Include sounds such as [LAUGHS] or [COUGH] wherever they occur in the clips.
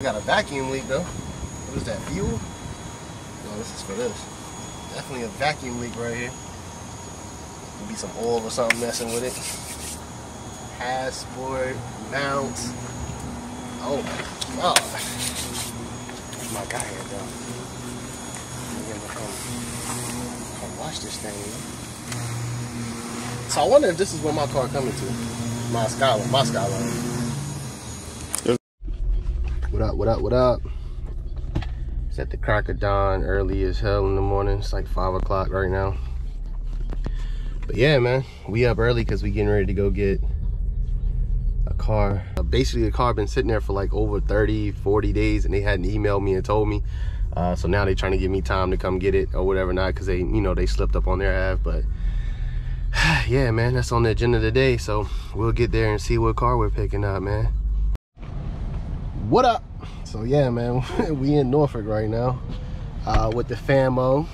Got a vacuum leak though. What is that, fuel? No, this is for this. Definitely a vacuum leak right here. Could be some oil or something messing with it. Hasport, mounts. Oh my god. My guy here though. Watch this thing. So I wonder if this is where my car coming to. My Skyline, my Skyline. What up, what up, what up? It's at the crack of dawn, early as hell in the morning. It's like five o'clock right now. But yeah, man, we up early because we getting ready to go get a car. Uh, basically, the car been sitting there for like over 30, 40 days and they hadn't emailed me and told me. Uh, so now they trying to give me time to come get it or whatever not because they, you know, they slipped up on their half. But [SIGHS] yeah, man, that's on the agenda today. So we'll get there and see what car we're picking up, man. What up? So yeah, man, [LAUGHS] we in Norfolk right now uh, with the famo.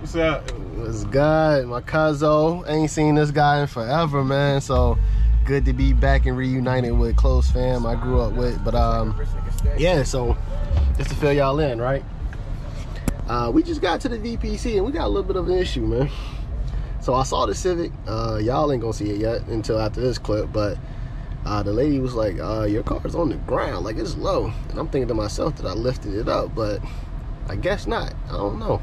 What's up? This guy, my cousin, ain't seen this guy in forever, man. So good to be back and reunited with close fam I grew up with. But um, yeah, so just to fill y'all in, right? Uh, we just got to the VPC and we got a little bit of an issue, man. So I saw the Civic. Uh, y'all ain't gonna see it yet until after this clip, but uh, the lady was like, uh, your car's on the ground, like it's low. And I'm thinking to myself that I lifted it up, but I guess not. I don't know.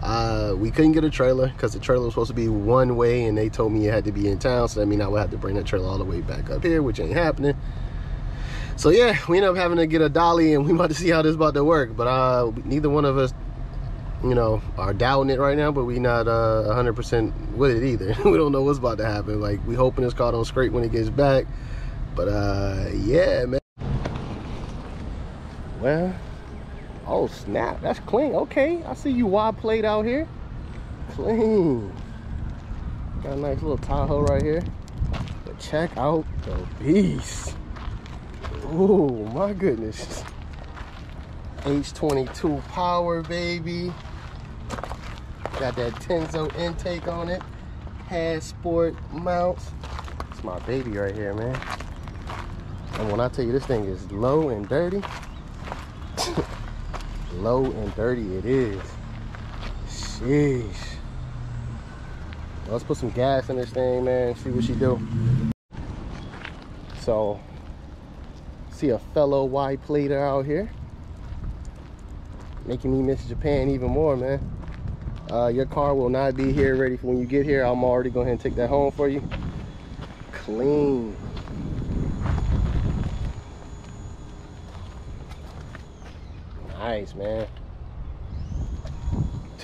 Uh, we couldn't get a trailer because the trailer was supposed to be one way and they told me it had to be in town. So that means I would have to bring that trailer all the way back up here, which ain't happening. So yeah, we ended up having to get a dolly and we [LAUGHS] about to see how this about to work. But uh, neither one of us, you know, are doubting it right now, but we not uh 100% with it either. [LAUGHS] we don't know what's about to happen. Like we hoping this car don't scrape when it gets back. But uh, yeah, man. Well, oh snap, that's clean. Okay, I see you wide plate out here. Clean. Got a nice little Tahoe right here. But check out the beast. Oh my goodness. H22 power, baby. Got that Tenzo intake on it. Hasport mounts. It's my baby right here, man. And when I tell you this thing is low and dirty, [COUGHS] low and dirty it is. Sheesh. Let's put some gas in this thing, man. See what she do. So, see a fellow white plater out here. Making me miss Japan even more, man. Uh, your car will not be here ready for when you get here. I'm already going to take that home for you. Clean. Nice, man.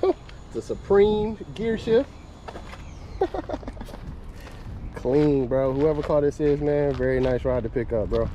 [LAUGHS] the Supreme gear shift. [LAUGHS] Clean, bro. Whoever car this is, man, very nice ride to pick up, bro.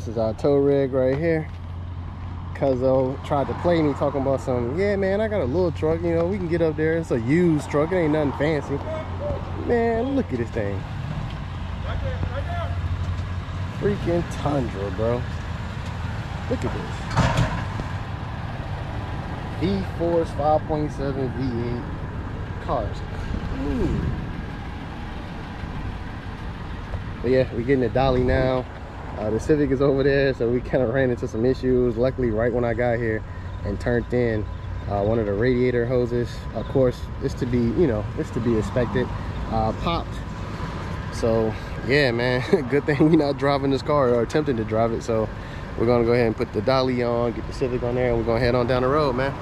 This is our tow rig right here. Cuzzo tried to play me talking about some, yeah man, I got a little truck, you know, we can get up there. It's a used truck, it ain't nothing fancy. Man, look at this thing. Freaking Tundra, bro. Look at this. V-Force 5.7 V8 cars. Clean. But yeah, we're getting the dolly now. Uh, the Civic is over there, so we kind of ran into some issues. Luckily, right when I got here and turned in uh, one of the radiator hoses, of course, it's to be, you know, it's to be expected, uh, popped. So, yeah, man, [LAUGHS] good thing we're not driving this car or attempting to drive it. So, we're gonna go ahead and put the dolly on, get the Civic on there, and we're gonna head on down the road, man.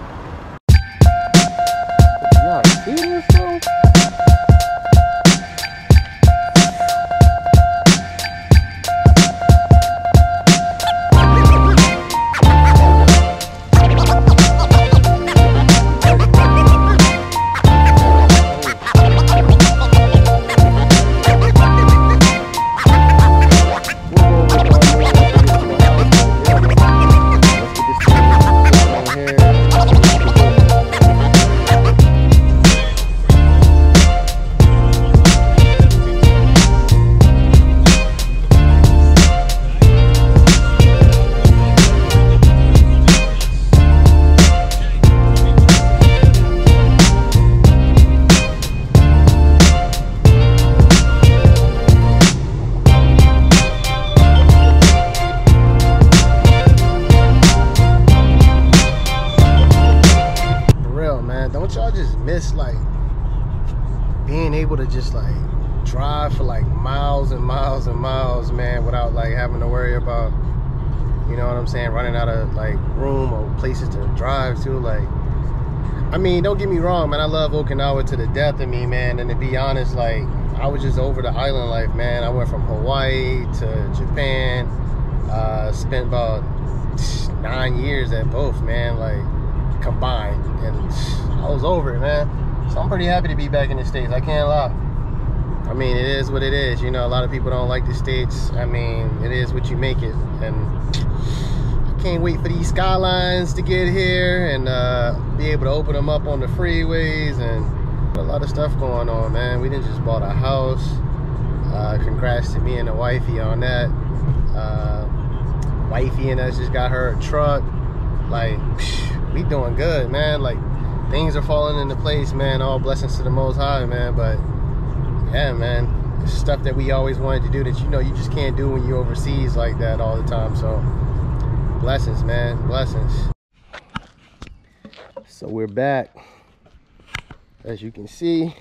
Just like drive for like miles and miles and miles, man, without like having to worry about, you know what I'm saying, running out of like room or places to drive to. Like, I mean, don't get me wrong, man. I love Okinawa to the death of me, man. And to be honest, like, I was just over the island life, man. I went from Hawaii to Japan. Uh, spent about [SNIFFS] nine years at both, man. Like combined, and [SNIFFS] I was over it, man. So I'm pretty happy to be back in the states. I can't lie. I mean, it is what it is. You know, a lot of people don't like the states. I mean, it is what you make it, and I can't wait for these skylines to get here and uh, be able to open them up on the freeways and a lot of stuff going on, man. We didn't just bought a house. Uh, congrats to me and the wifey on that. Uh, wifey and us just got her a truck. Like, we doing good, man. Like, things are falling into place, man. All blessings to the Most High, man. But yeah, man, stuff that we always wanted to do that you know you just can't do when you're overseas like that all the time. So, blessings, man, blessings. So we're back, as you can see.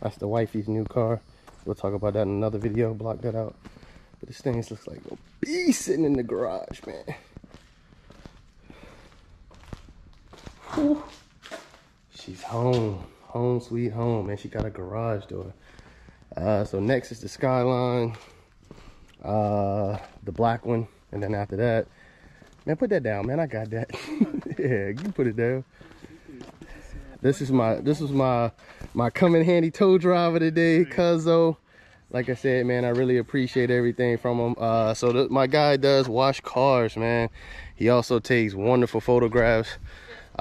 That's the wifey's new car. We'll talk about that in another video. Block that out. But this thing looks like a beast sitting in the garage, man. Whew. She's home. Home sweet home, man. She got a garage door. Uh, so next is the Skyline. Uh, the black one. And then after that, man, put that down, man. I got that. [LAUGHS] yeah, you put it down. This is my this is my my come in handy tow driver today, Cuzzo. Like I said, man, I really appreciate everything from him. Uh, so my guy does wash cars, man. He also takes wonderful photographs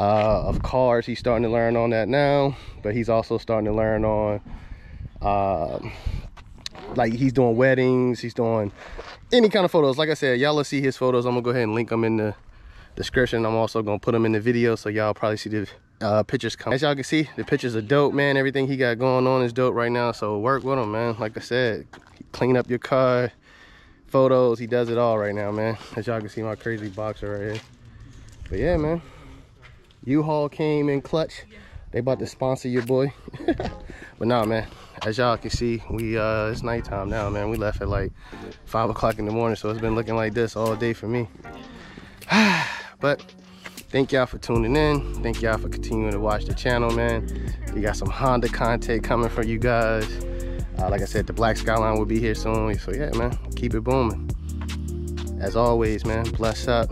uh, of cars. He's starting to learn on that now, but he's also starting to learn on, uh, like he's doing weddings, he's doing any kind of photos. Like I said, y'all will see his photos. I'm gonna go ahead and link them in the description. I'm also gonna put them in the video so y'all probably see the uh, pictures come. As y'all can see, the pictures are dope, man. Everything he got going on is dope right now. So work with him, man. Like I said, clean up your car, photos. He does it all right now, man. As y'all can see my crazy boxer right here. But yeah, man. U-Haul came in clutch. They about to sponsor your boy. [LAUGHS] but nah, man. As y'all can see, we uh it's nighttime now, man. We left at like five o'clock in the morning, so it's been looking like this all day for me. [SIGHS] but thank y'all for tuning in. Thank y'all for continuing to watch the channel, man. We got some Honda content coming for you guys. Uh, like I said, the Black Skyline will be here soon. So yeah, man, keep it booming. As always, man, bless up.